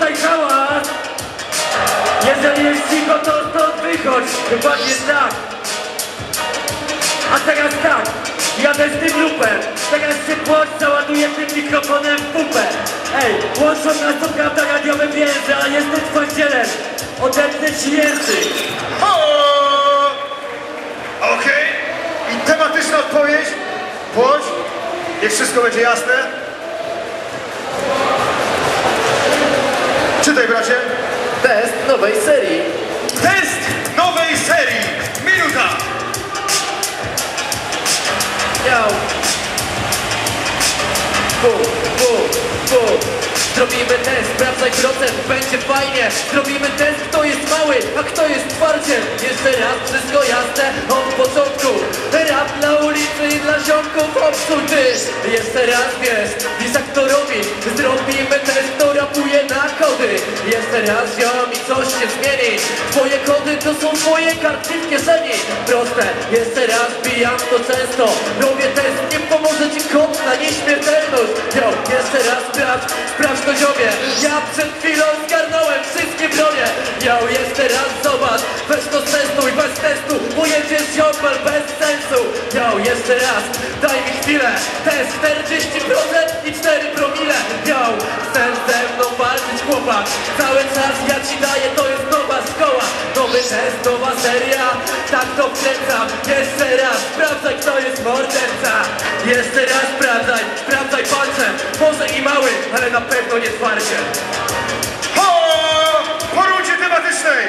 tutaj hałas! Jeżeli jest cicho, to stąd wychodź! Dokładnie tak! A teraz tak! Jadę z tym lupem! Teraz się płoć załaduje tym mikrofonem w pupę! Ej, łączą nas to prawda radiowe więzy, ale jestem twardzielem! Odetnę ci język! Okej. I tematyczna odpowiedź? Płoć? Niech wszystko będzie jasne. Nowej serii. Test nowej serii. Minuta. Miał. Bu, bu, bu. Zrobimy test, sprawdzaj procent, będzie fajnie Zrobimy test, kto jest mały, a kto jest twardziel Jeszcze raz, wszystko jasne od początku Rap dla ulicy i dla ziomków obsłuch ty Jeszcze raz wiesz, wiesz jak to robi Zrobimy test, kto kody Jeszcze raz ziom i coś się zmieni. Twoje kody to są twoje kartki w kieszeni. Proste, jeszcze raz bijam to często. Robię test, nie pomoże ci kod na nieśmiertelność. Yo, jeszcze raz sprawdź, sprawdź to ziomie Ja przed chwilą zgarnąłem wszystkie bronie. Yo, jeszcze raz zobacz, weź to testuj bez testu. Pojedziesz ziomal bez sensu. Yo, jeszcze raz, daj mi chwilę. Test 40% i 4 promile. Yo, chcesz Cały czas ja ci daję, to jest nowa szkoła. Nowy test, nowa seria Tak to wkręcam. Jeszcze raz, sprawdzaj kto jest morderca. Jeszcze raz sprawdzaj, sprawdzaj palcem. Może i mały, ale na pewno nie twardzie. Ho! Po rundzie tematycznej.